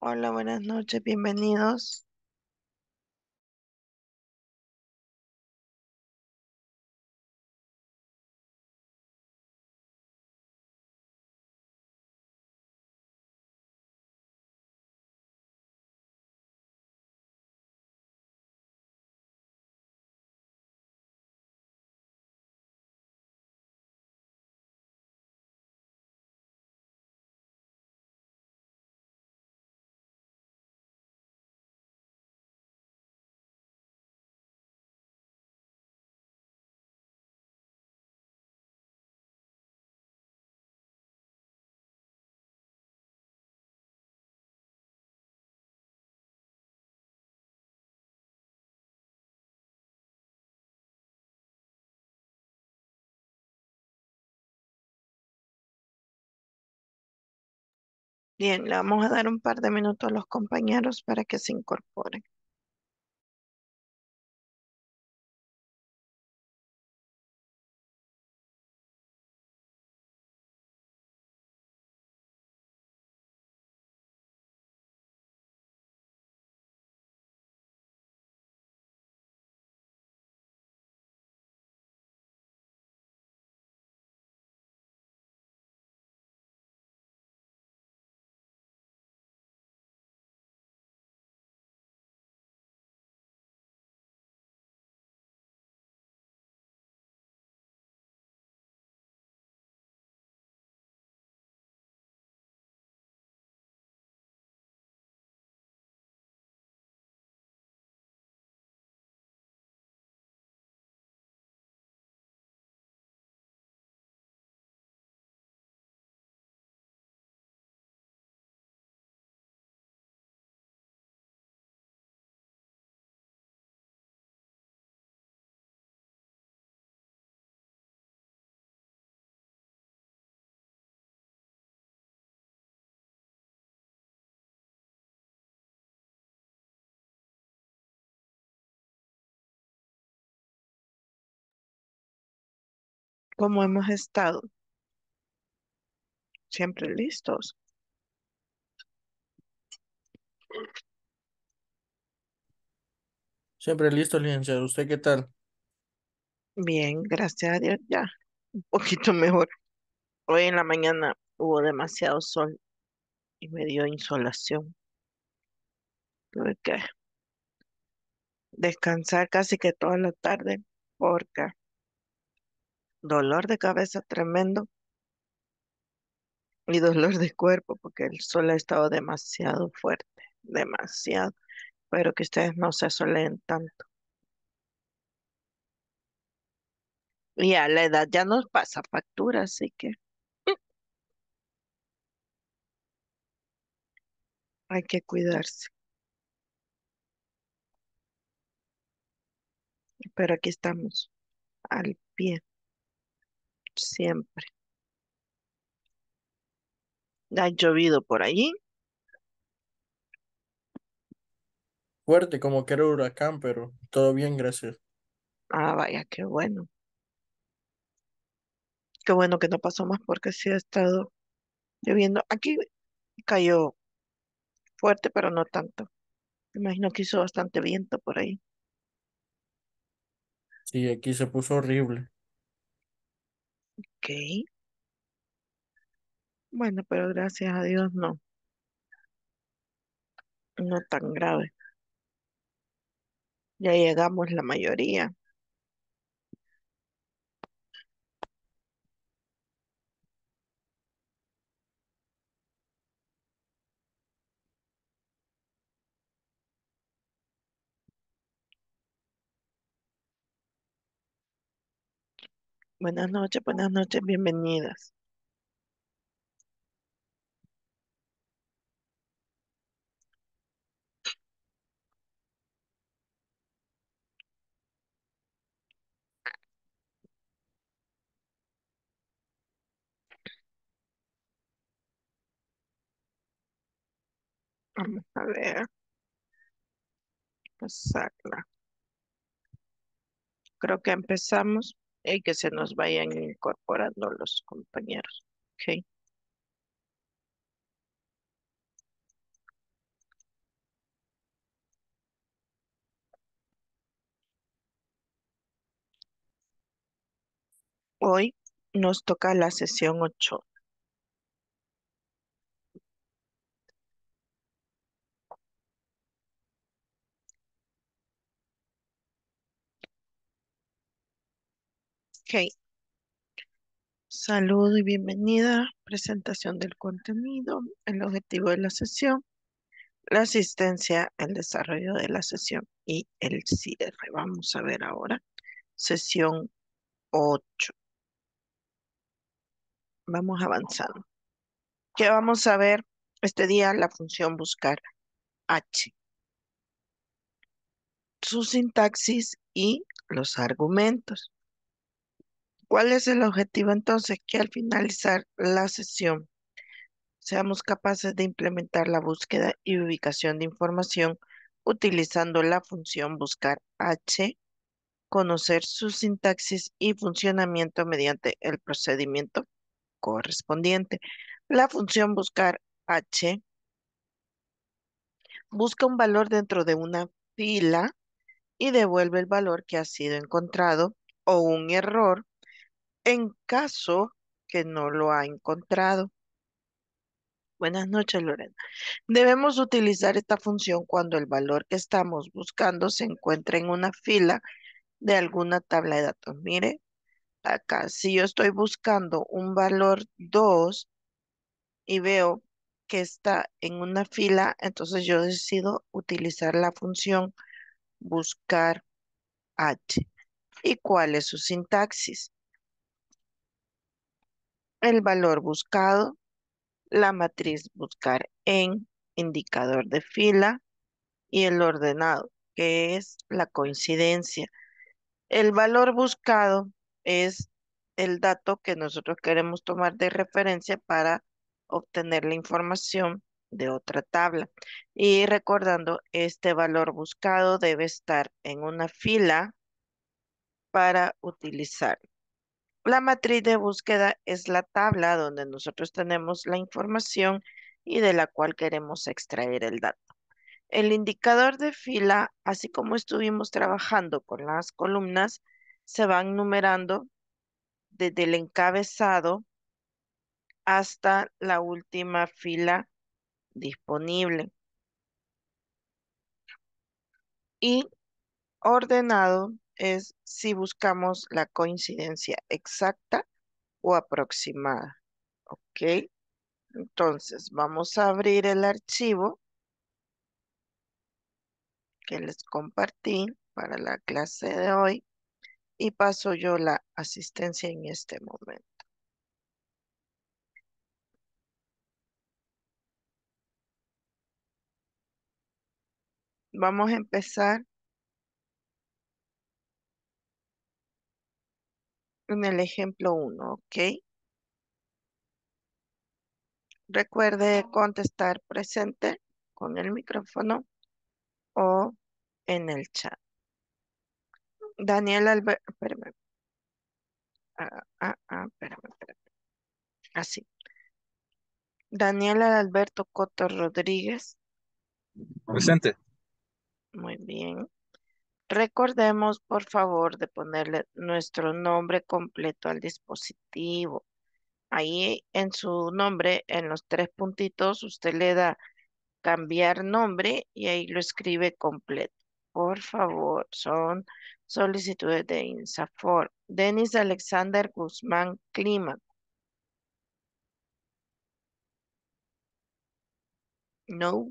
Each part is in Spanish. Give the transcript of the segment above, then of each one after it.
Hola, buenas noches, bienvenidos. Bien, le vamos a dar un par de minutos a los compañeros para que se incorporen. ¿Cómo hemos estado? Siempre listos. Siempre listo, licenciado. ¿Usted qué tal? Bien, gracias a Dios, ya un poquito mejor. Hoy en la mañana hubo demasiado sol y me dio insolación. Tuve que descansar casi que toda la tarde porque dolor de cabeza tremendo y dolor de cuerpo porque el sol ha estado demasiado fuerte, demasiado. Pero que ustedes no se asoleen tanto. Y a la edad ya nos pasa factura, así que hay que cuidarse. Pero aquí estamos, al pie, siempre. Ha llovido por allí. Fuerte, como que era huracán, pero todo bien, gracias. Ah, vaya, qué bueno. Qué bueno que no pasó más porque sí ha estado lloviendo. Aquí cayó fuerte, pero no tanto. Me imagino que hizo bastante viento por ahí. Sí, aquí se puso horrible. Ok. Bueno, pero gracias a Dios no, no tan grave. Ya llegamos la mayoría. Buenas noches, buenas noches, bienvenidas. Vamos a ver, pasarla. Creo que empezamos y que se nos vayan incorporando los compañeros. Okay. Hoy nos toca la sesión 8. Ok. Saludo y bienvenida. Presentación del contenido, el objetivo de la sesión, la asistencia, el desarrollo de la sesión y el cierre. Vamos a ver ahora. Sesión 8. Vamos avanzando. ¿Qué vamos a ver este día? La función buscar H. Su sintaxis y los argumentos. ¿Cuál es el objetivo entonces? Que al finalizar la sesión seamos capaces de implementar la búsqueda y ubicación de información utilizando la función buscar H, conocer su sintaxis y funcionamiento mediante el procedimiento correspondiente. La función buscar H busca un valor dentro de una fila y devuelve el valor que ha sido encontrado o un error en caso que no lo ha encontrado. Buenas noches, Lorena. Debemos utilizar esta función cuando el valor que estamos buscando se encuentra en una fila de alguna tabla de datos. Mire, acá, si yo estoy buscando un valor 2 y veo que está en una fila, entonces yo decido utilizar la función buscar H. ¿Y cuál es su sintaxis? El valor buscado, la matriz buscar en, indicador de fila y el ordenado, que es la coincidencia. El valor buscado es el dato que nosotros queremos tomar de referencia para obtener la información de otra tabla. Y recordando, este valor buscado debe estar en una fila para utilizar. La matriz de búsqueda es la tabla donde nosotros tenemos la información y de la cual queremos extraer el dato. El indicador de fila, así como estuvimos trabajando con las columnas, se van numerando desde el encabezado hasta la última fila disponible. Y ordenado es si buscamos la coincidencia exacta o aproximada. ¿Ok? Entonces, vamos a abrir el archivo que les compartí para la clase de hoy y paso yo la asistencia en este momento. Vamos a empezar en el ejemplo 1, ¿ok? Recuerde contestar presente con el micrófono o en el chat. Daniel Alberto, espérame. Ah, ah, ah, espérame, espérame. Así. Daniel Alberto Coto Rodríguez. Presente. Muy bien. Recordemos, por favor, de ponerle nuestro nombre completo al dispositivo. Ahí en su nombre, en los tres puntitos, usted le da cambiar nombre y ahí lo escribe completo. Por favor, son solicitudes de INSAFOR. Denis Alexander Guzmán Clima. No.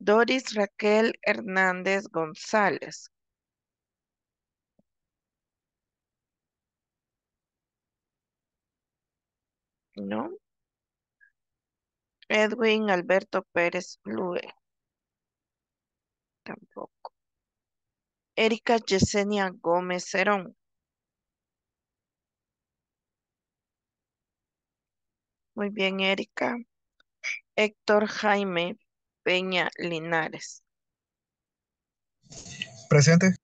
Doris Raquel Hernández González. No. Edwin Alberto Pérez Lue. Tampoco. Erika Yesenia Gómez Cerón. Muy bien, Erika. Héctor Jaime Peña Linares. Presente.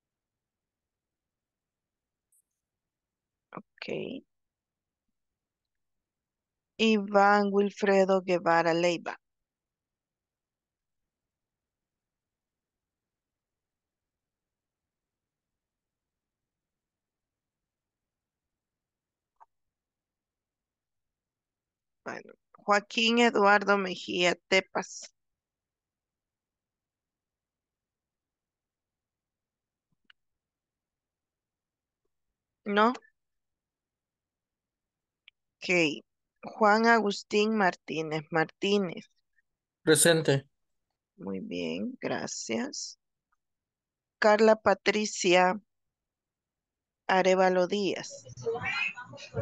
Ok. Iván Wilfredo Guevara Leiva. Bueno, Joaquín Eduardo Mejía Tepas. ¿No? Ok. Juan Agustín Martínez Martínez. Presente. Muy bien, gracias. Carla Patricia Arevalo Díaz.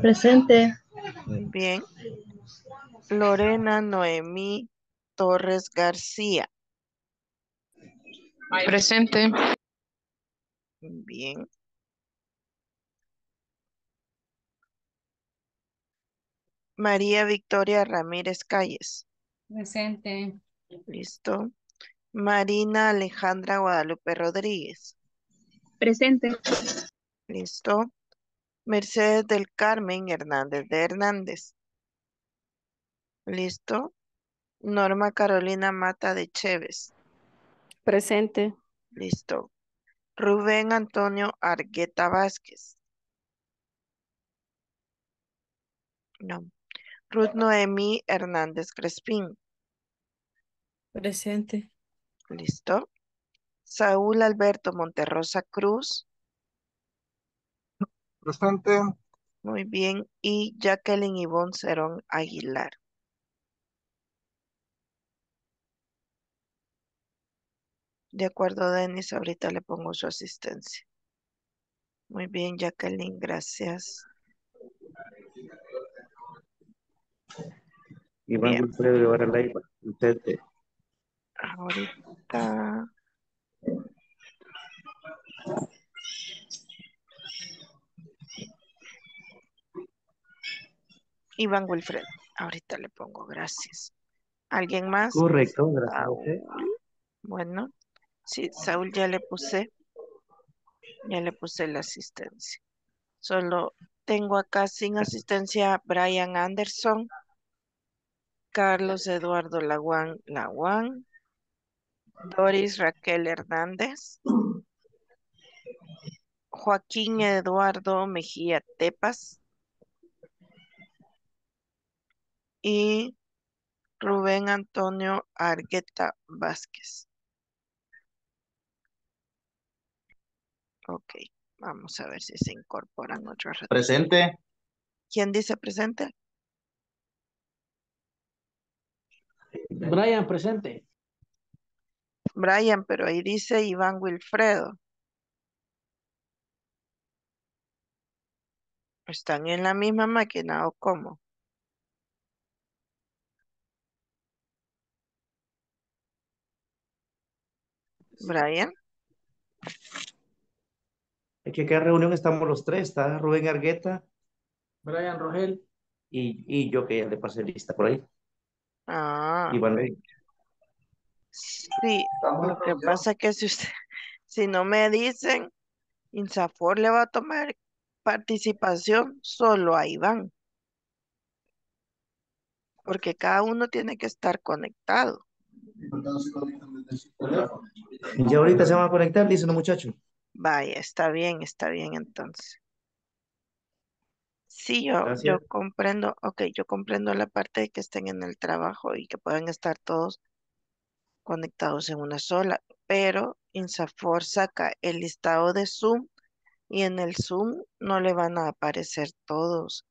Presente. Muy bien. Lorena Noemí Torres García. Presente. Muy bien. María Victoria Ramírez Calles. Presente. Listo. Marina Alejandra Guadalupe Rodríguez. Presente. Listo. Mercedes del Carmen Hernández de Hernández. Listo. Norma Carolina Mata de Chévez. Presente. Listo. Rubén Antonio Argueta Vázquez. No. Ruth Noemí Hernández Crespín. Presente. Listo. Saúl Alberto Monterrosa Cruz. Presente. Muy bien. Y Jacqueline Ivonne Cerón Aguilar. De acuerdo, Denis, ahorita le pongo su asistencia. Muy bien, Jacqueline, gracias. Iván. Wilfredo Guevara Leiva. Ahorita. Iván Wilfred. Ahorita le pongo, gracias. ¿Alguien más? Correcto, gracias. Bueno, sí, Saúl ya le puse. Ya le puse la asistencia. Solo tengo acá sin asistencia Brian Anderson, Carlos Eduardo Laguán Laguán, Doris Raquel Hernández, Joaquín Eduardo Mejía Tepas y Rubén Antonio Argueta Vázquez. Ok, vamos a ver si se incorporan otros. Presente. ¿Quién dice presente? Brian, presente. Brian, pero ahí dice Iván Wilfredo. ¿Están en la misma máquina o cómo? Brian, Es que cada reunión estamos los tres. Está Rubén Argueta Brian Rogel. y, y yo que ya le pasé lista por ahí. Ah, Iván Leiva. sí, lo que pasa es que si usted, si no me dicen, Insafor le va a tomar participación solo a Iván, porque cada uno tiene que estar conectado. Ya ahorita se van a conectar, dicen los muchachos. Vaya, está bien, está bien entonces. Sí, yo, yo comprendo, ok, yo comprendo la parte de que estén en el trabajo y que puedan estar todos conectados en una sola, pero Insafor saca el listado de Zoom y en el Zoom no le van a aparecer todos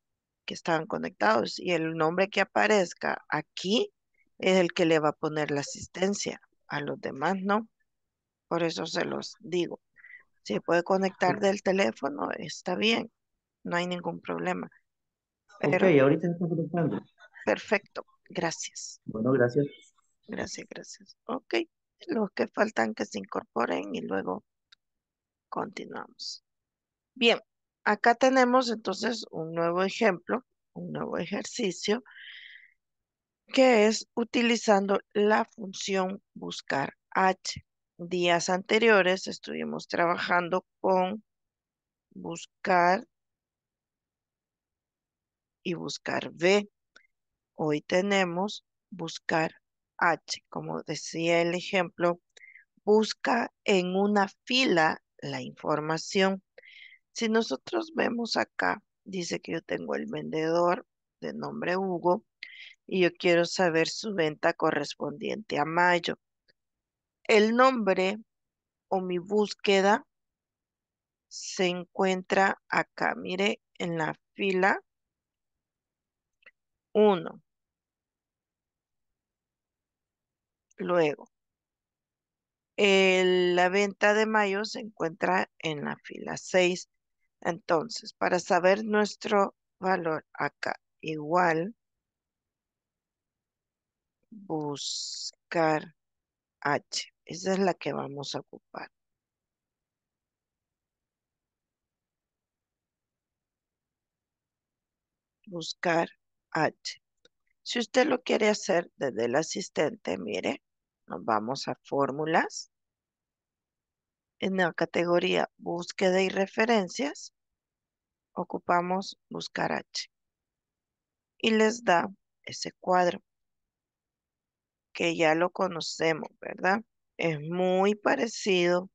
que estaban conectados y el nombre que aparezca aquí es el que le va a poner la asistencia, a los demás no. Por eso se los digo. Si puede conectar del teléfono, está bien, no hay ningún problema. Pero Ok, ahorita se están conectando. perfecto, gracias. Bueno, gracias. Gracias, gracias. Ok, los que faltan que se incorporen y luego continuamos. Bien, acá tenemos entonces un nuevo ejemplo, un nuevo ejercicio, que es utilizando la función buscar H. Días anteriores estuvimos trabajando con buscar y buscar V. Hoy tenemos buscar H. Como decía el ejemplo, busca en una fila la información. Si nosotros vemos acá, dice que yo tengo el vendedor de nombre Hugo y yo quiero saber su venta correspondiente a mayo. El nombre o mi búsqueda se encuentra acá, mire, en la fila 1. Luego, la venta de mayo se encuentra en la fila 6. Entonces, para saber nuestro valor acá, igual, buscar H. Esa es la que vamos a ocupar. Buscar Si usted lo quiere hacer desde el asistente, mire, nos vamos a fórmulas. En la categoría búsqueda y referencias, ocupamos buscar H. Y les da ese cuadro que ya lo conocemos, ¿verdad? Es muy parecido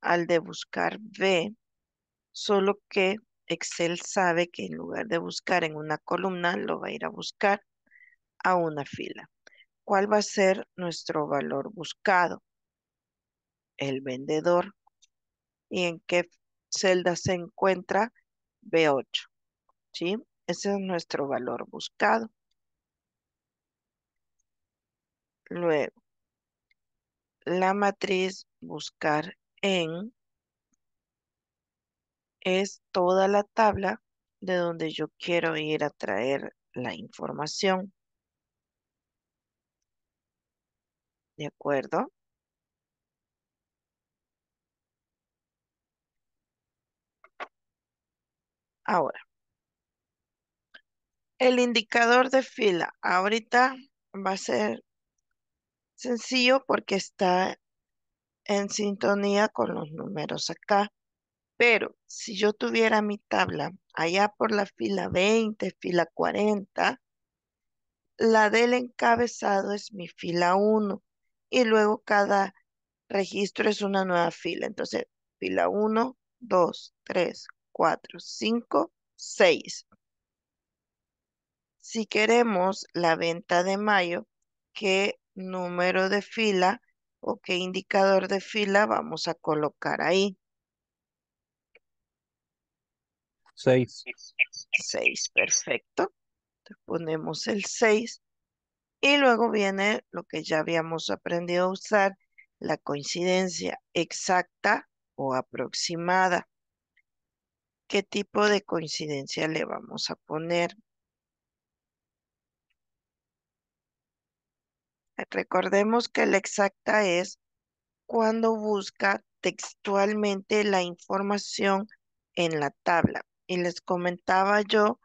al de buscar B, solo que Excel sabe que en lugar de buscar en una columna, lo va a ir a buscar a una fila. ¿Cuál va a ser nuestro valor buscado? El vendedor. ¿Y en qué celda se encuentra? B8. ¿Sí? Ese es nuestro valor buscado. Luego, la matriz buscar en es toda la tabla de donde yo quiero ir a traer la información. ¿De acuerdo? Ahora, el indicador de fila ahorita va a ser sencillo porque está en sintonía con los números acá. Pero si yo tuviera mi tabla allá por la fila 20, fila 40, la del encabezado es mi fila 1 y luego cada registro es una nueva fila. Entonces, fila 1, 2, 3, 4, 5, 6. Si queremos la venta de mayo, ¿qué número de fila o qué indicador de fila vamos a colocar ahí? 6. 6, perfecto. Ponemos el 6 y luego viene lo que ya habíamos aprendido a usar, la coincidencia exacta o aproximada. ¿Qué tipo de coincidencia le vamos a poner? Recordemos que la exacta es cuando busca textualmente la información en la tabla. Y les comentaba yo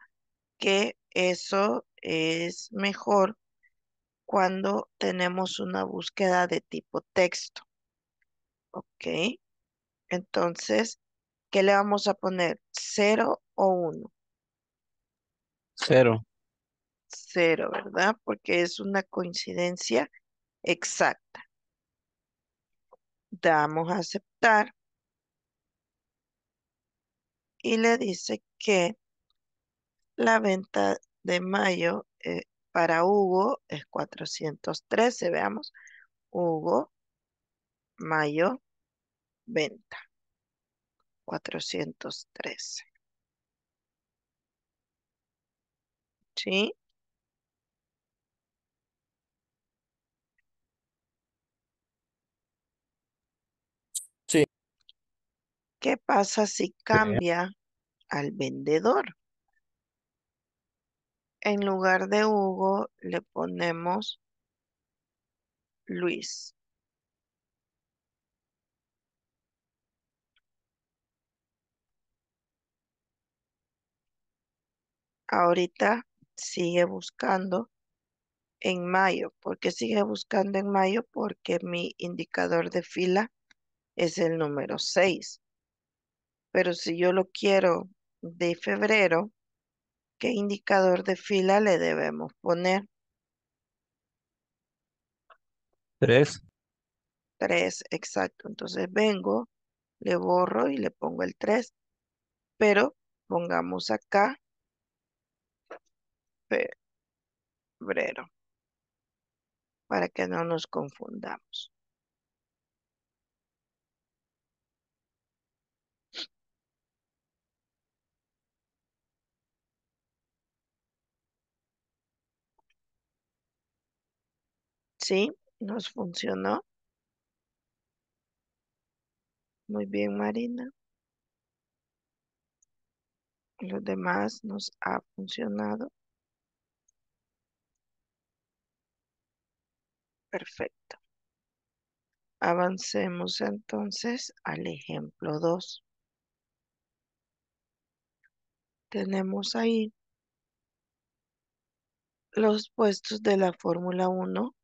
que eso es mejor cuando tenemos una búsqueda de tipo texto. ¿Ok? Entonces, ¿qué le vamos a poner? ¿Cero o uno? Cero. Cero, ¿verdad? Porque es una coincidencia exacta. Damos a aceptar. Y le dice que la venta de mayo eh, para Hugo es 413, veamos. Hugo, mayo, venta. 413. ¿Sí? ¿Qué pasa si cambia al vendedor? En lugar de Hugo le ponemos Luis. Ahorita sigue buscando en mayo. ¿Por qué sigue buscando en mayo? Porque mi indicador de fila es el número 6. Pero si yo lo quiero de febrero, ¿qué indicador de fila le debemos poner? 3. 3, exacto. Entonces vengo, le borro y le pongo el 3. Pero pongamos acá febrero, para que no nos confundamos. ¿Sí? ¿Nos funcionó? Muy bien, Marina. Los demás nos ha funcionado. Perfecto. Avancemos entonces al ejemplo 2. Tenemos ahí los puestos de la Fórmula 1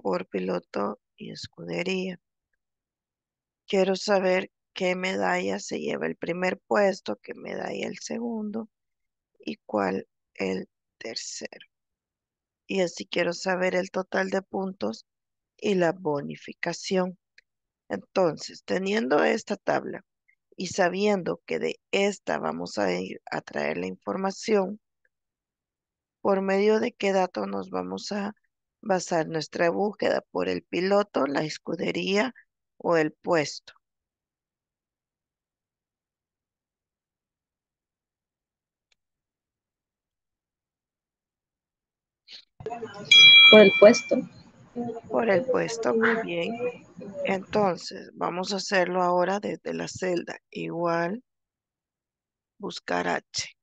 por piloto y escudería. Quiero saber qué medalla se lleva el primer puesto, qué medalla el segundo y cuál el tercero. Y así quiero saber el total de puntos y la bonificación. Entonces, teniendo esta tabla y sabiendo que de esta vamos a ir a traer la información, por medio de qué dato nos vamos a basar nuestra búsqueda por el piloto, la escudería o el puesto. Por el puesto. Por el puesto, muy bien. Entonces, vamos a hacerlo ahora desde la celda. Igual, buscar H.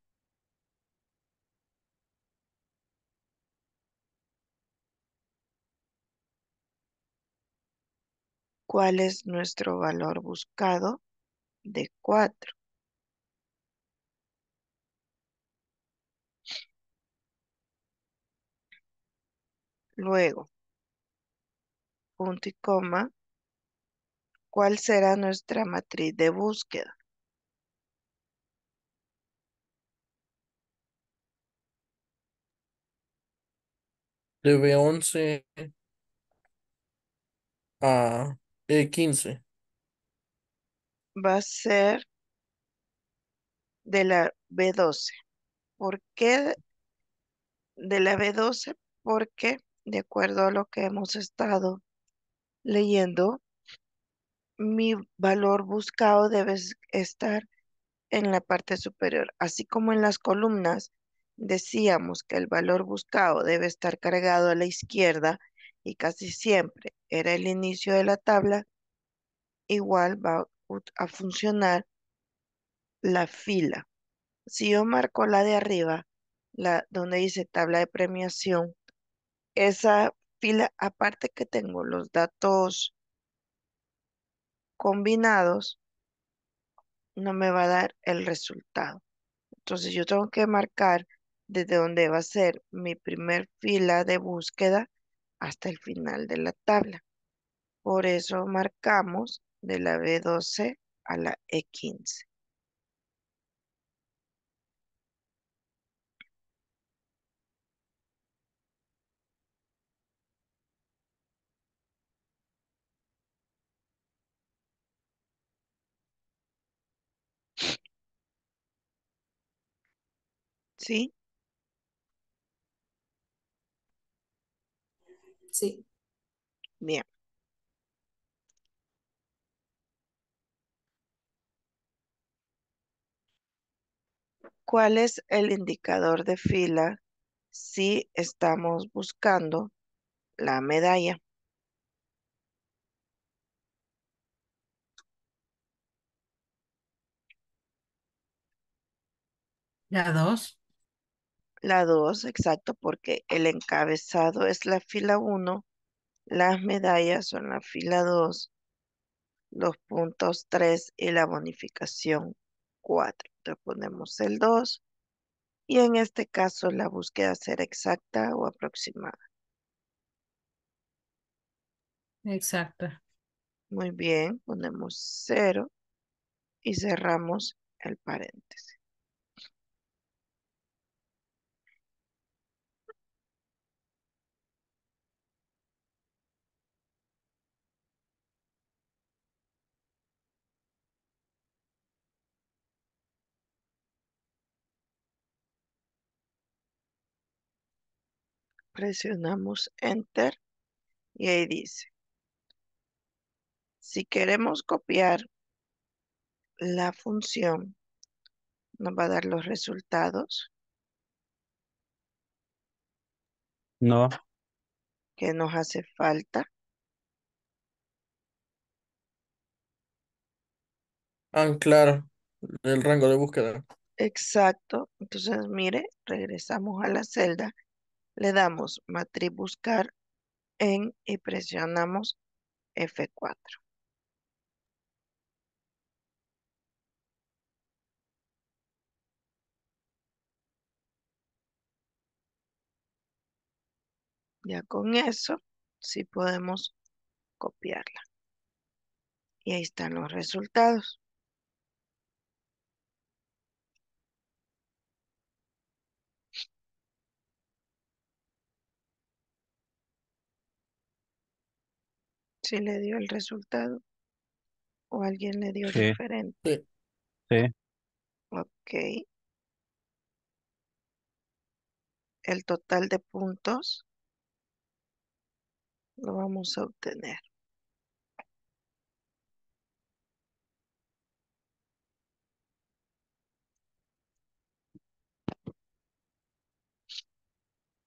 ¿Cuál es nuestro valor buscado? De 4. Luego, punto y coma, ¿cuál será nuestra matriz de búsqueda? De B11 a E15. Va a ser de la B12. ¿Por qué de la B12? Porque, de acuerdo a lo que hemos estado leyendo, mi valor buscado debe estar en la parte superior, así como en las columnas decíamos que el valor buscado debe estar cargado a la izquierda y casi siempre era el inicio de la tabla, igual va a funcionar la fila. Si yo marco la de arriba, la donde dice tabla de premiación, esa fila, aparte que tengo los datos combinados, no me va a dar el resultado. Entonces yo tengo que marcar desde donde va a ser mi primer fila de búsqueda hasta el final de la tabla. Por eso marcamos de la B12 a la E15. ¿Sí? Sí. Bien. ¿Cuál es el indicador de fila si estamos buscando la medalla? La dos. La 2, exacto, porque el encabezado es la fila 1, las medallas son la fila 2, los puntos 3 y la bonificación 4. Entonces ponemos el 2 y en este caso la búsqueda será exacta o aproximada. Exacta. Muy bien, ponemos 0 y cerramos el paréntesis. Presionamos Enter y ahí dice, si queremos copiar la función, nos va a dar los resultados No. que nos hace falta. Anclar el rango de búsqueda. Exacto. Entonces, mire, regresamos a la celda, le damos matriz buscar en y presionamos F4. Ya con eso, sí podemos copiarla. Y ahí están los resultados. Si le dio el resultado o alguien le dio Sí. diferente. Sí. Sí. Ok. El total de puntos lo vamos a obtener.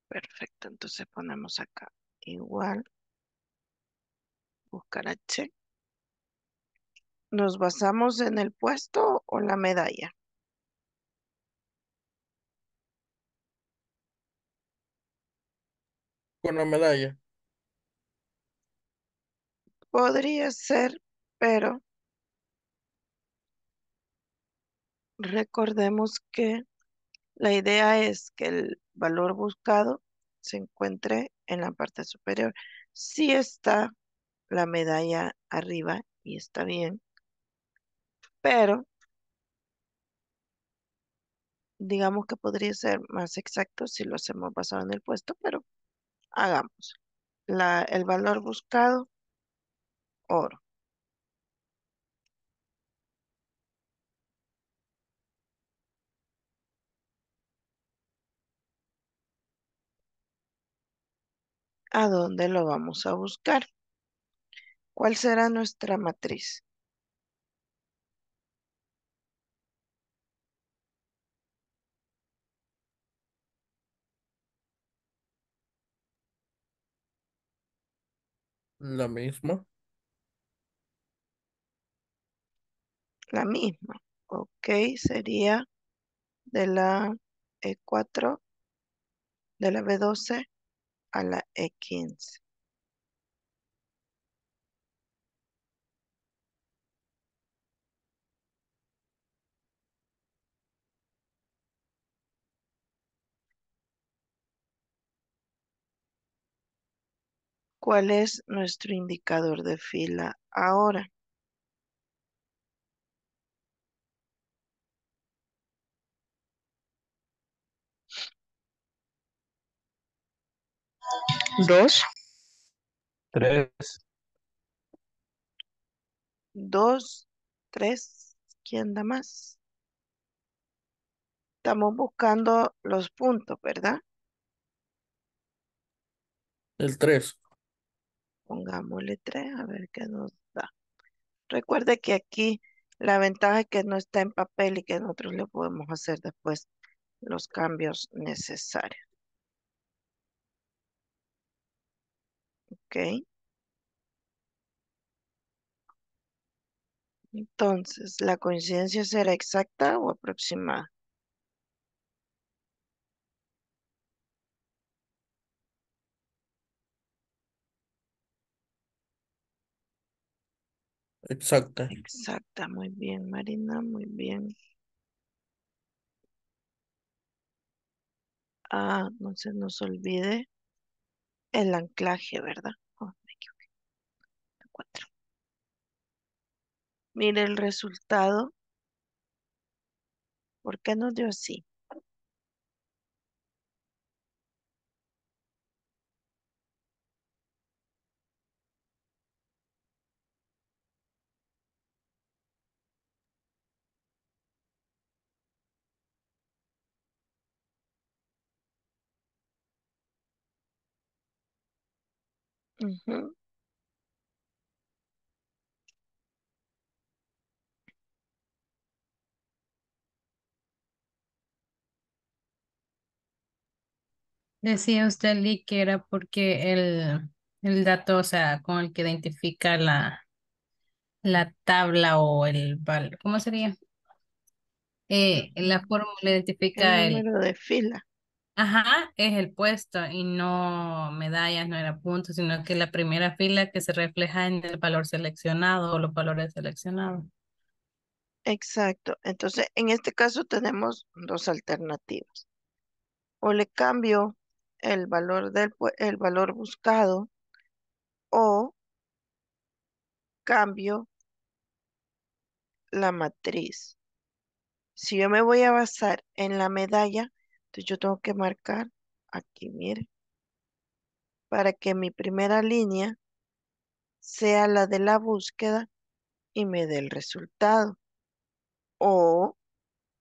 Perfecto, entonces ponemos acá igual, buscar. ¿Nos basamos en el puesto o la medalla? Con la medalla. Podría ser, pero recordemos que la idea es que el valor buscado se encuentre en la parte superior. Si está la medalla arriba y está bien, pero digamos que podría ser más exacto si lo hacemos basado en el puesto, pero hagamos. La, el valor buscado, oro. ¿A dónde lo vamos a buscar? ¿Cuál será nuestra matriz? La misma. La misma. Ok, sería de la E4, de la B12 a la E E15. ¿Cuál es nuestro indicador de fila ahora? Dos. Tres. Dos, tres, ¿quién da más? Estamos buscando los puntos, ¿verdad? El 3. Pongámosle tres a ver qué nos da. Recuerde que aquí la ventaja es que no está en papel y que nosotros le podemos hacer después los cambios necesarios. ¿Ok? Entonces, ¿la coincidencia será exacta o aproximada? Exacta. Exacta, muy bien, Marina, muy bien. Ah, no se nos olvide el anclaje, ¿verdad? Oh, me equivoqué. Mire el resultado. ¿Por qué nos dio así? Ujú. Decía usted, Lee, que era porque el, el dato, o sea, con el que identifica la, la tabla o el val, ¿cómo sería? Eh, la fórmula El identifica el, número de fila. Ajá, es el puesto y no medallas, no era puntos, sino que la primera fila que se refleja en el valor seleccionado o los valores seleccionados. Exacto. Entonces, en este caso tenemos dos alternativas. O le cambio el valor del el valor buscado o cambio la matriz. Si yo me voy a basar en la medalla, entonces yo tengo que marcar aquí, mire, para que mi primera línea sea la de la búsqueda y me dé el resultado. O,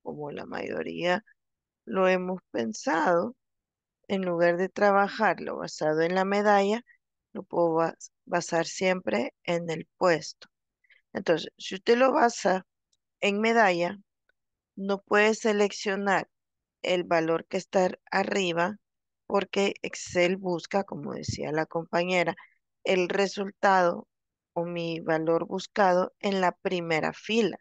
como la mayoría lo hemos pensado, en lugar de trabajarlo basado en la medalla, lo puedo bas- basar siempre en el puesto. Entonces, si usted lo basa en medalla, no puede seleccionar el valor que está arriba porque Excel busca, como decía la compañera, el resultado o mi valor buscado en la primera fila.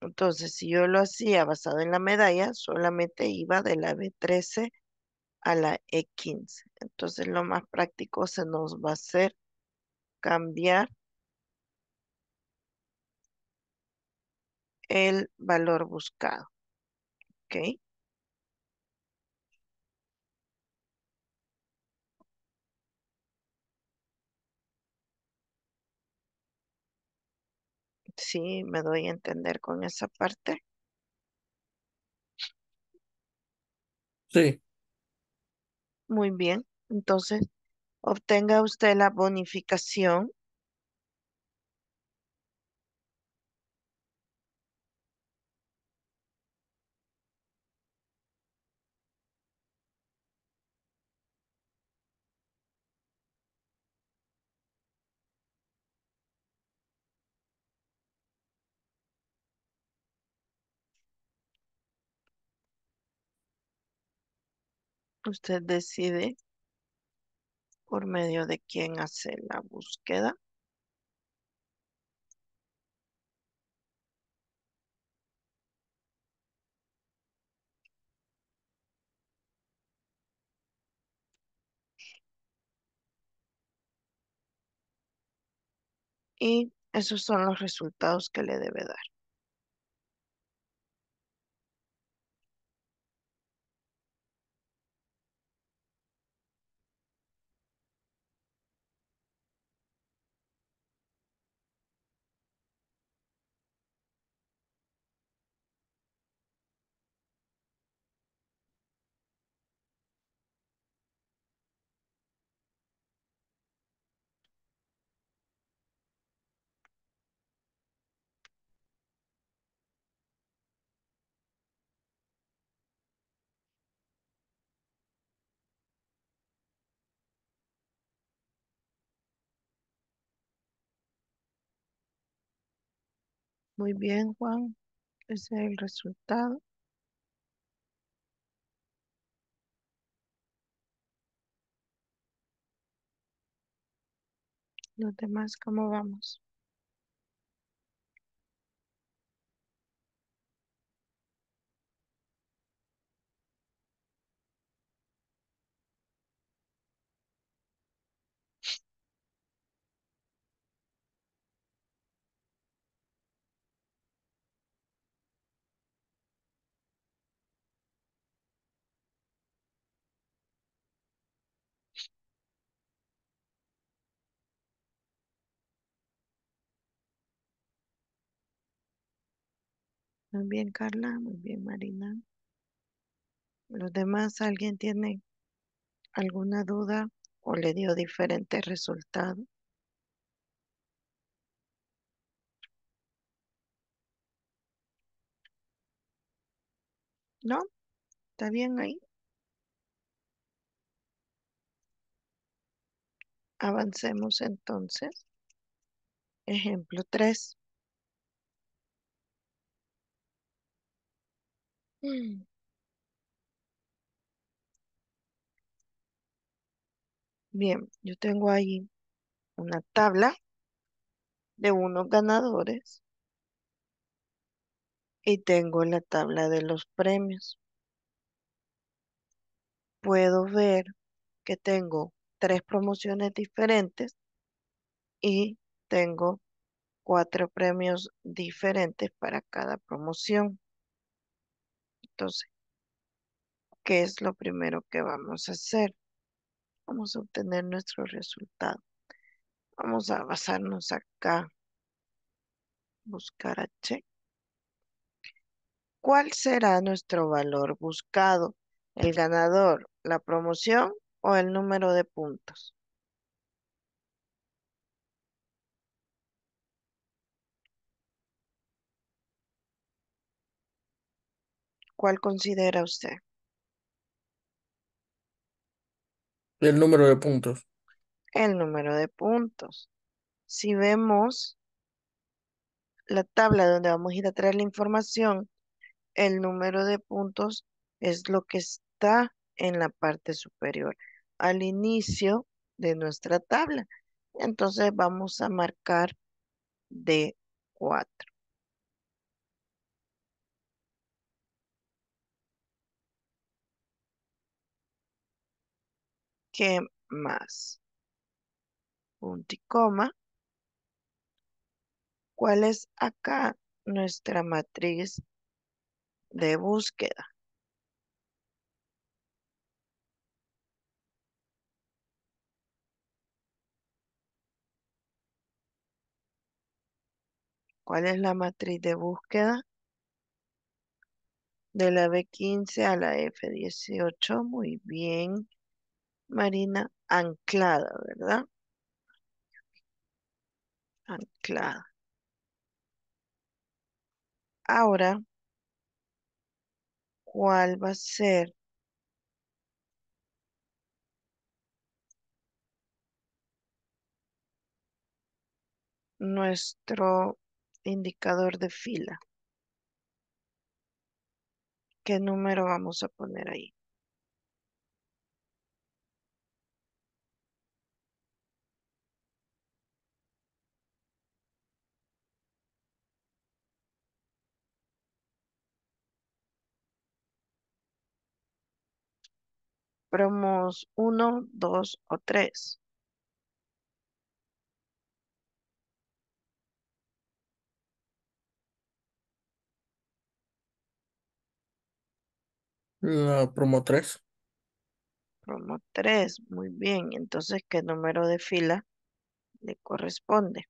Entonces, si yo lo hacía basado en la medalla, solamente iba de la B13 a la E15. Entonces, lo más práctico se nos va a hacer cambiar el valor buscado. ¿Ok? Sí, me doy a entender con esa parte. Sí, Muy bien. Entonces, obtenga usted la bonificación Usted decide por medio de quién hace la búsqueda. Y esos son los resultados que le debe dar. Muy bien, Juan. Ese es el resultado. Los demás, ¿cómo vamos? Muy bien, Carla. Muy bien, Marina. Los demás, ¿alguien tiene alguna duda o le dio diferente resultado? ¿No? ¿Está bien ahí? Avancemos entonces. Ejemplo 3. Bien, yo tengo ahí una tabla de unos ganadores y tengo la tabla de los premios. Puedo ver que tengo tres promociones diferentes y tengo cuatro premios diferentes para cada promoción. Entonces, ¿qué es lo primero que vamos a hacer? Vamos a obtener nuestro resultado. Vamos a basarnos acá. Buscar H. ¿Cuál será nuestro valor buscado? ¿El ganador, la promoción o el número de puntos? ¿Cuál considera usted? El número de puntos. El número de puntos. Si vemos la tabla donde vamos a ir a traer la información, el número de puntos es lo que está en la parte superior, al inicio de nuestra tabla. Entonces vamos a marcar D4. ¿Qué más? Punto y coma. ¿Cuál es acá nuestra matriz de búsqueda? ¿Cuál es la matriz de búsqueda? De la B15 a la F18. Muy bien. Marina, anclada, ¿verdad? Anclada. Ahora, ¿cuál va a ser nuestro indicador de fila? ¿Qué número vamos a poner ahí? Promos 1, 2 o 3. La promo 3. Promo 3, muy bien. Entonces, ¿qué número de fila le corresponde?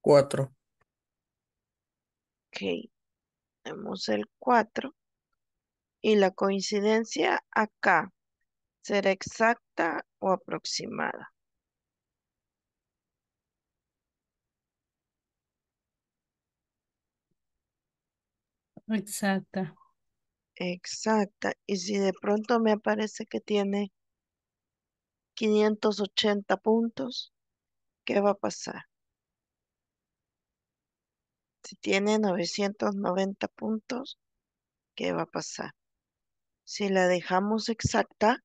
4. Ok, tenemos el 4. Y la coincidencia acá, ¿será exacta o aproximada? Exacta. Exacta. Y si de pronto me aparece que tiene 580 puntos, ¿qué va a pasar? Si tiene 990 puntos, ¿qué va a pasar? Si la dejamos exacta,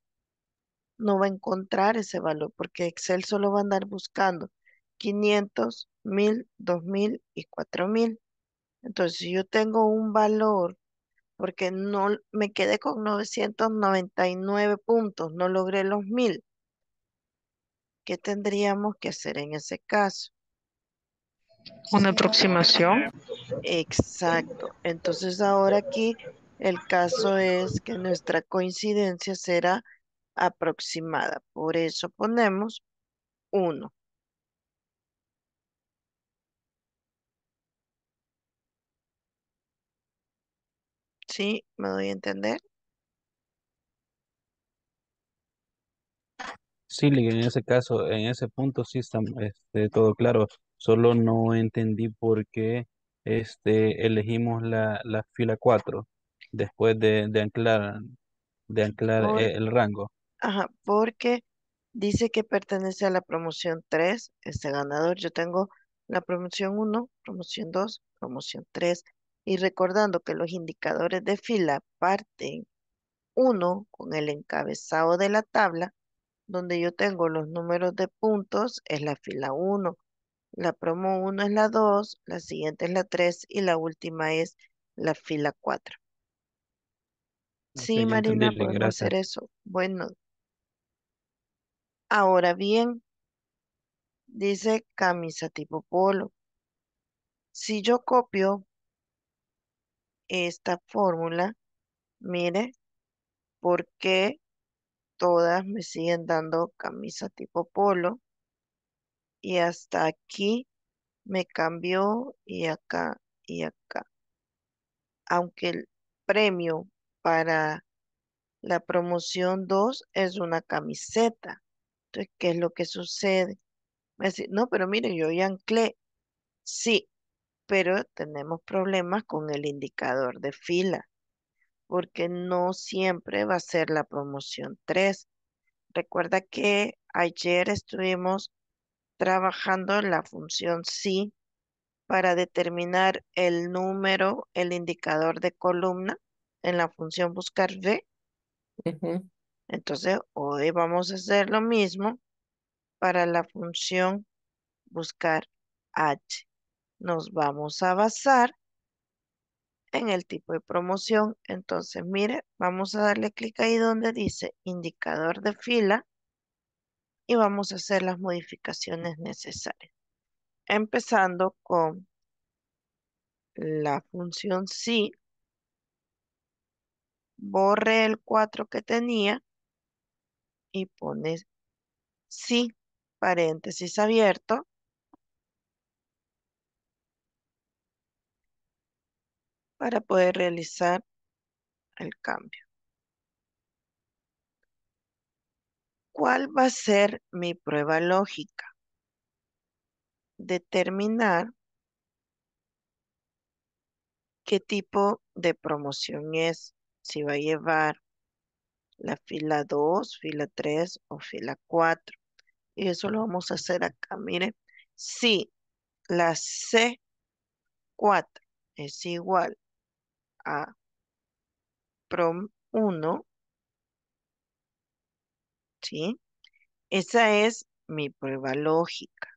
no va a encontrar ese valor porque Excel solo va a andar buscando 500, 1000, 2000 y 4000. Entonces, si yo tengo un valor, porque no me quedé con 999 puntos, no logré los 1000, ¿qué tendríamos que hacer en ese caso? Una aproximación. Exacto. Entonces ahora aquí el caso es que nuestra coincidencia será aproximada. Por eso ponemos 1. ¿Sí? ¿Me doy a entender? Sí, en ese caso, en ese punto sí está este, todo claro. Solo no entendí por qué este, elegimos la, la fila 4 después de, de anclar, de anclar Por- eh, el rango. Ajá, porque Dice que pertenece a la promoción 3, este ganador. Yo tengo la promoción 1, promoción 2, promoción 3. Y recordando que los indicadores de fila parten 1 con el encabezado de la tabla, donde yo tengo los números de puntos, es la fila 1. La promo 1 es la 2, la siguiente es la 3 y la última es la fila 4. Ok, Sí, ya Marina, entendí, podemos gracias. hacer eso. Bueno, ahora bien, dice camisa tipo polo. Si yo copio esta fórmula, mire, ¿por qué todas me siguen dando camisa tipo polo? Y hasta aquí me cambió y acá y acá. Aunque el premio para la promoción 2 es una camiseta. Entonces, ¿qué es lo que sucede? Me dice, no, pero mire, yo ya anclé. Sí, pero tenemos problemas con el indicador de fila, porque no siempre va a ser la promoción 3. Recuerda que ayer estuvimos trabajando la función sí para determinar el número, el indicador de columna en la función buscar V. Ujú. Entonces, hoy vamos a hacer lo mismo para la función buscar H. Nos vamos a basar en el tipo de promoción. Entonces, mire, vamos a darle clic ahí donde dice indicador de fila y vamos a hacer las modificaciones necesarias. Empezando con la función sí, borre el 4 que tenía y pone sí, paréntesis abierto, para poder realizar el cambio. ¿Cuál va a ser mi prueba lógica? Determinar qué tipo de promoción es, si va a llevar la fila 2, fila 3 o fila 4. Y eso lo vamos a hacer acá. Mire, si la C4 es igual a prom 1, ¿sí? Esa es mi prueba lógica.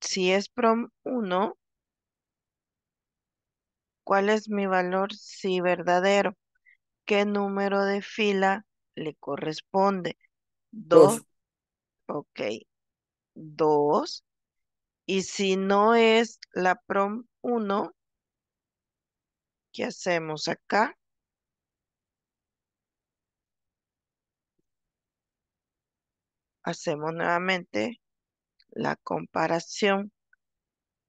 Si es prom 1, ¿cuál es mi valor si verdadero? ¿Qué número de fila le corresponde? 2. Dos. Ok. 2. Y si no es la prom 1, ¿qué hacemos acá? Hacemos nuevamente la comparación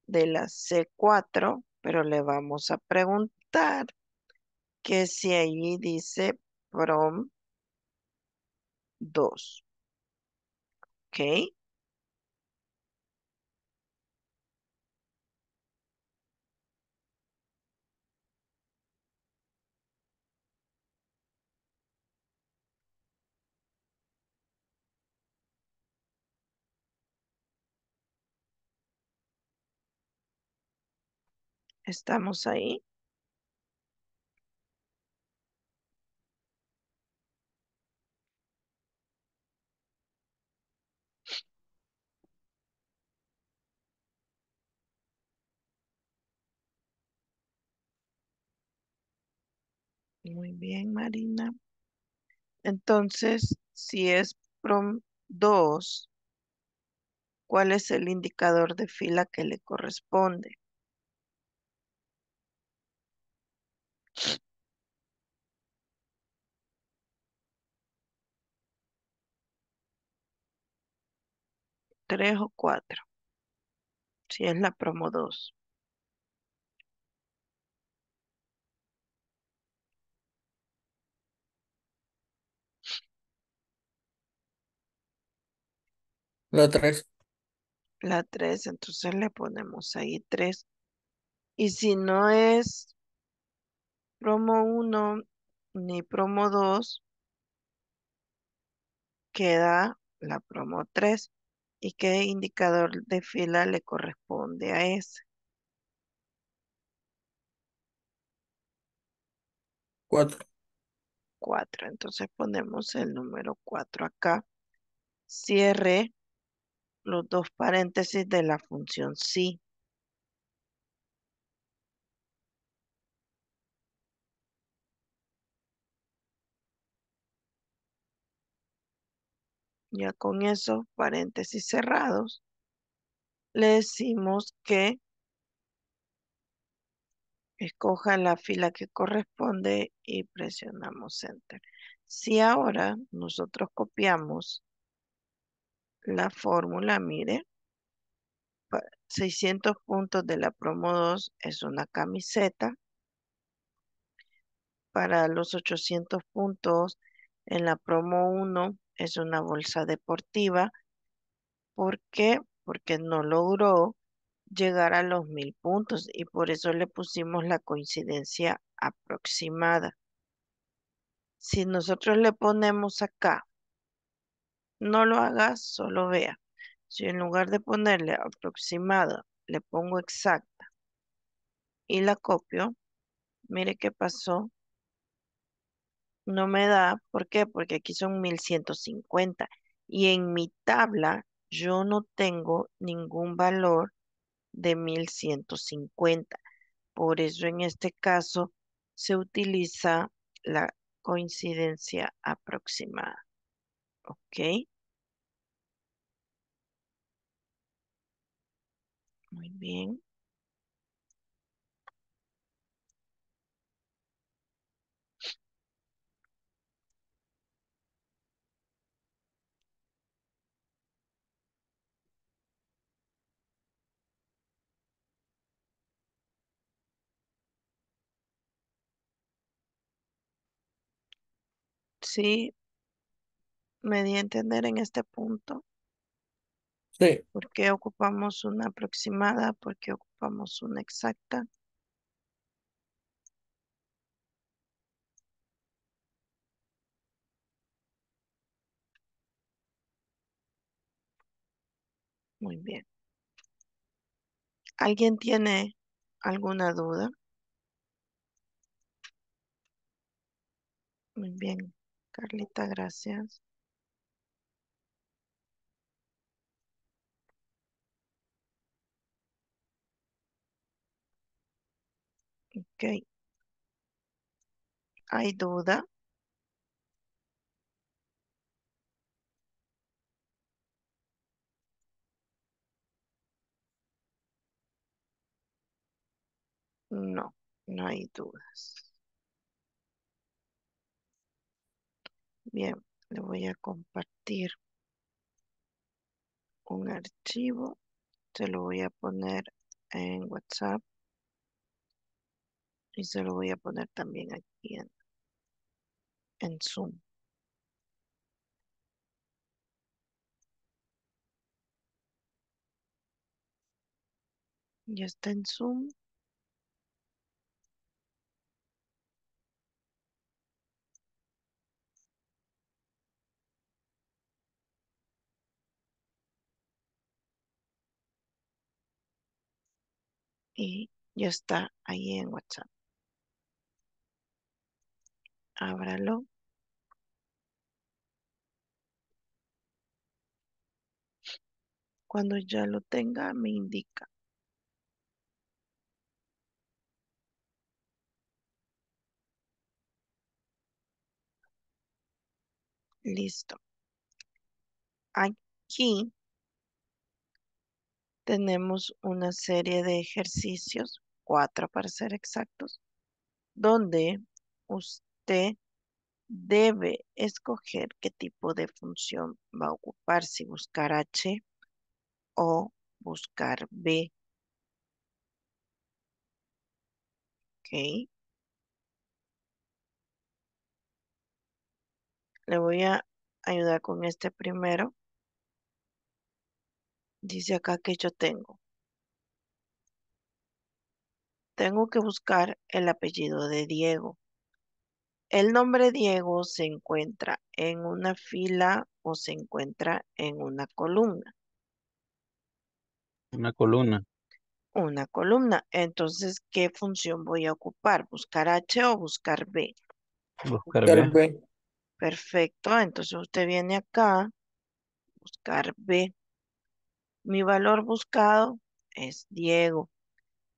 de la C4, pero le vamos a preguntar que si allí dice prom 2. ¿Ok? ¿Estamos ahí? Muy bien, Marina. Entonces, si es prom 2, ¿cuál es el indicador de fila que le corresponde? ¿Tres o cuatro? Si es la promo 2. La tres. La 3, entonces le ponemos ahí 3. Y si no es promo 1 ni promo 2, queda la promo 3. ¿Y qué indicador de fila le corresponde a ese? Cuatro. 4. Entonces ponemos el número 4 acá. Cierre los dos paréntesis de la función sí. Ya con esos paréntesis cerrados, le decimos que escoja la fila que corresponde y presionamos Enter. Si ahora nosotros copiamos la fórmula, mire, 600 puntos de la promo 2 es una camiseta. Para los 800 puntos en la promo 1 es una bolsa deportiva. ¿Por qué? Porque no logró llegar a los mil puntos y por eso le pusimos la coincidencia aproximada. Si nosotros le ponemos acá, no lo hagas, solo vea. Si en lugar de ponerle aproximada, le pongo exacta y la copio, mire qué pasó. No me da, ¿por qué? Porque aquí son 1150 y en mi tabla yo no tengo ningún valor de 1150. Por eso en este caso se utiliza la coincidencia aproximada. ¿Ok? Muy bien. Sí, me di a entender en este punto. Sí. ¿Por qué ocupamos una aproximada? ¿Por qué ocupamos una exacta? Muy bien. ¿Alguien tiene alguna duda? Muy bien, Carlita, gracias. Ok. ¿Hay duda? No, no hay dudas. Bien, le voy a compartir un archivo. Se lo voy a poner en WhatsApp. Y se lo voy a poner también aquí en, en Zoom. Ya está en Zoom. Y ya está ahí en WhatsApp. Ábralo. Cuando ya lo tenga, me indica. Listo. Aquí tenemos una serie de ejercicios, cuatro para ser exactos, donde usted debe escoger qué tipo de función va a ocupar, si buscar H o buscar B. Ok. Le voy a ayudar con este primero. Dice acá que yo tengo. Tengo que buscar el apellido de Diego. ¿El nombre Diego se encuentra en una fila o se encuentra en una columna? Una columna. Una columna. Entonces, ¿qué función voy a ocupar? ¿Buscar H o buscar B? Buscar Buscar B. B. Perfecto. Entonces usted viene acá, buscar B. Mi valor buscado es Diego.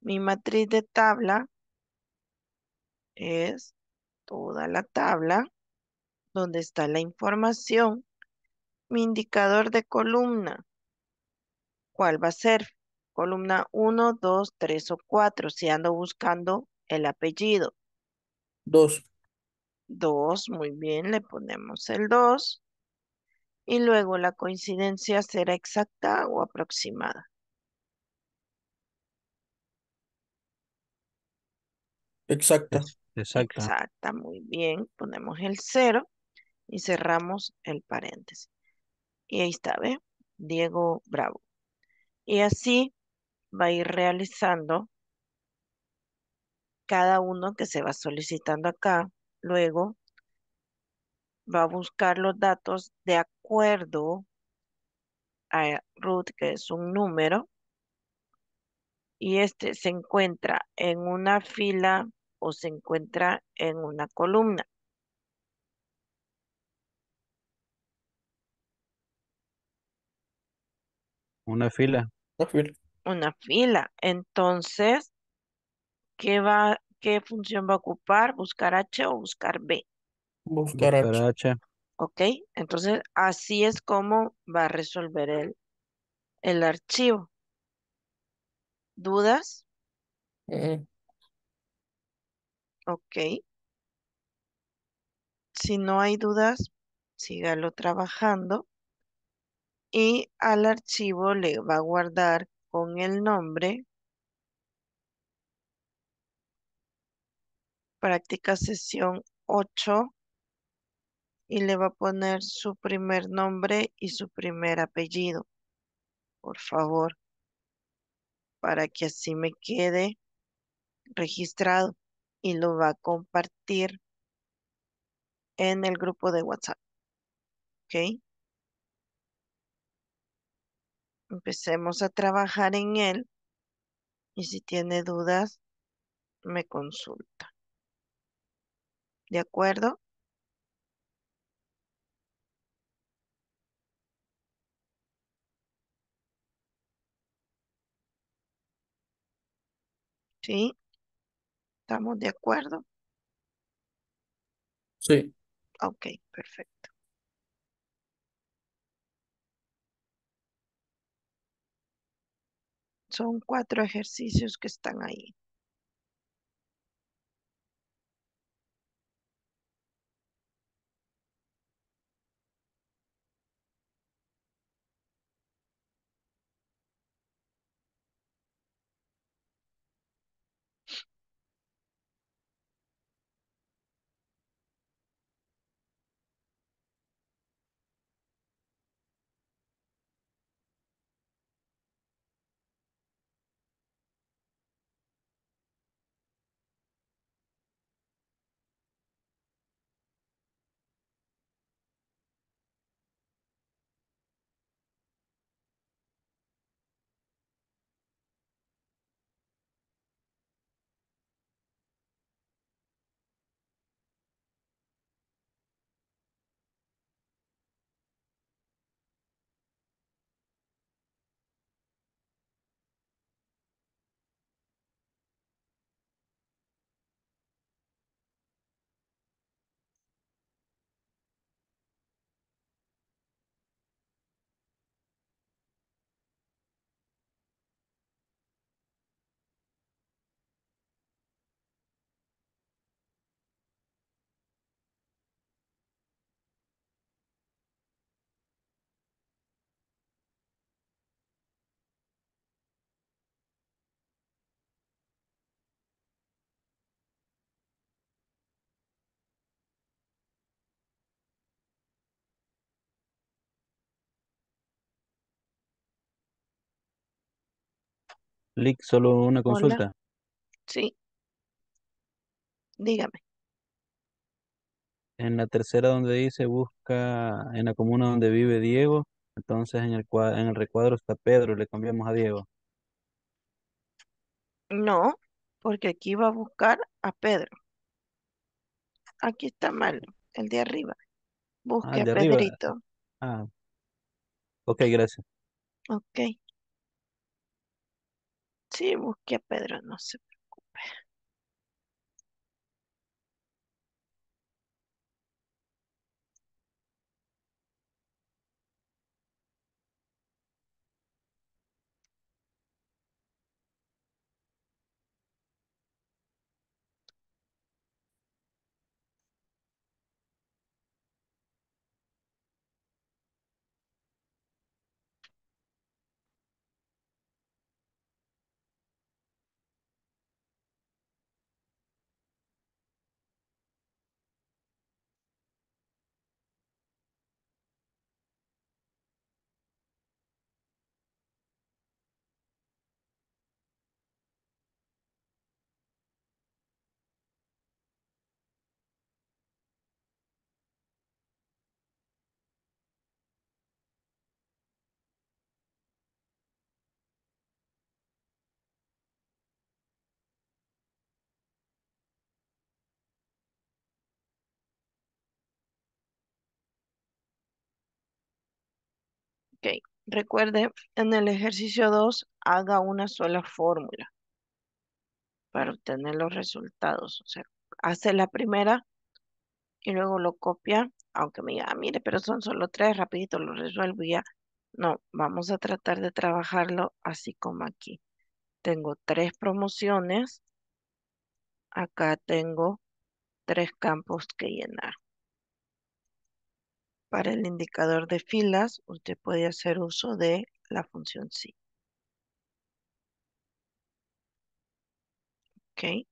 Mi matriz de tabla es toda la tabla donde está la información. Mi indicador de columna, ¿cuál va a ser? Columna 1, 2, 3 o 4, si ando buscando el apellido. 2. 2, muy bien, le ponemos el 2. Y luego la coincidencia será exacta o aproximada. Exacta. Exacta. Exacta, muy bien. Ponemos el 0 y cerramos el paréntesis. Y ahí está, ¿ve? Diego Bravo. Y así va a ir realizando cada uno que se va solicitando acá. Luego va a buscar los datos de acuerdo a root, que es un número, y este se encuentra en una fila o se encuentra en una columna. Una fila. Una fila. Una fila. Entonces, ¿qué va, qué función va a ocupar? ¿Buscar H o buscar B? Buscar Buscar H. H. ¿Ok? Entonces, así es como va a resolver el, el archivo. ¿Dudas? Mm, Ok. Si no hay dudas, sígalo trabajando y al archivo le va a guardar con el nombre práctica sesión 8 y le va a poner su primer nombre y su primer apellido, por favor, para que así me quede registrado y lo va a compartir en el grupo de WhatsApp. ¿Ok? Empecemos a trabajar en él y si tiene dudas, me consulta. ¿De acuerdo? ¿Sí? ¿Estamos de acuerdo? Sí. Ok, perfecto. Son cuatro ejercicios que están ahí. Lick, solo una Hola. consulta. Sí. Dígame. en la tercera donde dice busca en la comuna donde vive Diego, entonces en el, cua- en el recuadro está Pedro, le cambiamos a Diego. No, porque aquí va a buscar a Pedro. Aquí está mal, el de arriba. Ah, Busque el a de arriba. Pedrito. Ah, ok, gracias. Ok. Sí, busque a Pedro, no se Ok. Recuerde, en el ejercicio 2, haga una sola fórmula para obtener los resultados. O sea, hace la primera y luego lo copia, aunque me diga, "Ah, mire, pero son solo tres, rapidito lo resuelvo ya. No, vamos a tratar de trabajarlo así como aquí. Tengo tres promociones, acá tengo tres campos que llenar. Para el indicador de filas, usted puede hacer uso de la función sí. ¿Ok?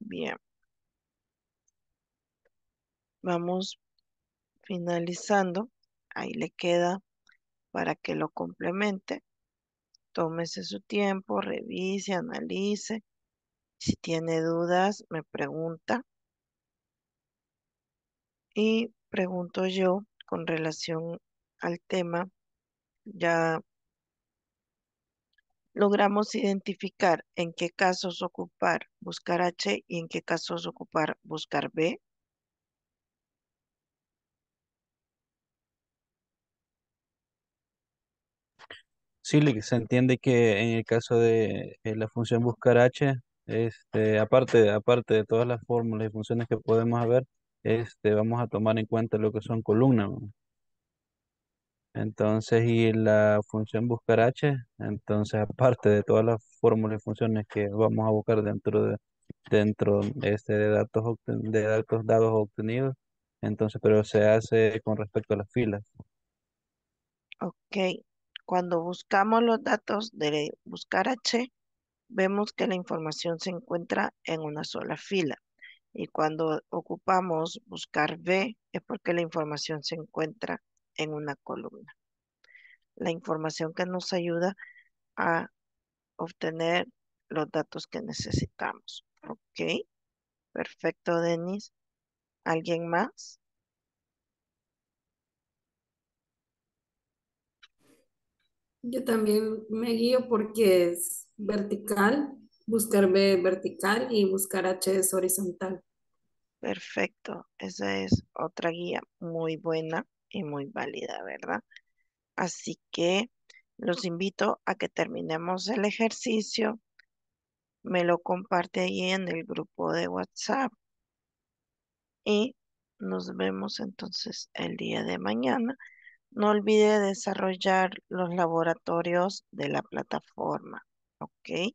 Bien. Vamos finalizando. Ahí le queda para que lo complemente. Tómese su tiempo, revise, analice. Si tiene dudas, me pregunta. Y pregunto yo con relación al tema, ya logramos identificar en qué casos ocupar buscar H y en qué casos ocupar buscar B. Sí, se entiende que en el caso de eh, la función buscar h, este, aparte, aparte de todas las fórmulas y funciones que podemos ver, este, vamos a tomar en cuenta lo que son columnas. Entonces, y la función buscar h, entonces aparte de todas las fórmulas y funciones que vamos a buscar dentro de dentro este, de datos de datos dados obtenidos, entonces, pero se hace con respecto a las filas. Ok, cuando buscamos los datos de buscar H, vemos que la información se encuentra en una sola fila. Y cuando ocupamos buscar B, es porque la información se encuentra en una columna. La información que nos ayuda a obtener los datos que necesitamos. Ok, perfecto, Denis. ¿Alguien más? Yo también me guío porque es vertical, buscar B vertical y buscar H es horizontal. Perfecto, esa es otra guía muy buena y muy válida, ¿verdad? Así que los invito a que terminemos el ejercicio. Me lo comparte ahí en el grupo de WhatsApp y nos vemos entonces el día de mañana. No olvide desarrollar los laboratorios de la plataforma, ¿ok?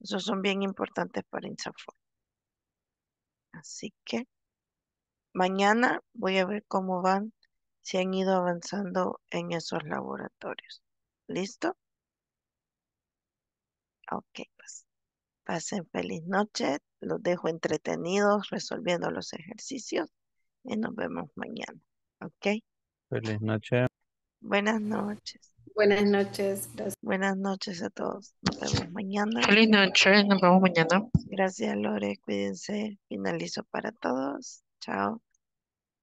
Esos son bien importantes para INSAFORP. Así que mañana voy a ver cómo van, si han ido avanzando en esos laboratorios. ¿Listo? Ok, pues pasen feliz noche. Los dejo entretenidos resolviendo los ejercicios y nos vemos mañana. ¿Ok? Feliz noche. Buenas noches. Buenas noches. Gracias. Buenas noches a todos. Nos vemos mañana. Feliz noche, nos vemos mañana. Gracias, Lore. Cuídense. Finalizo para todos. Chao.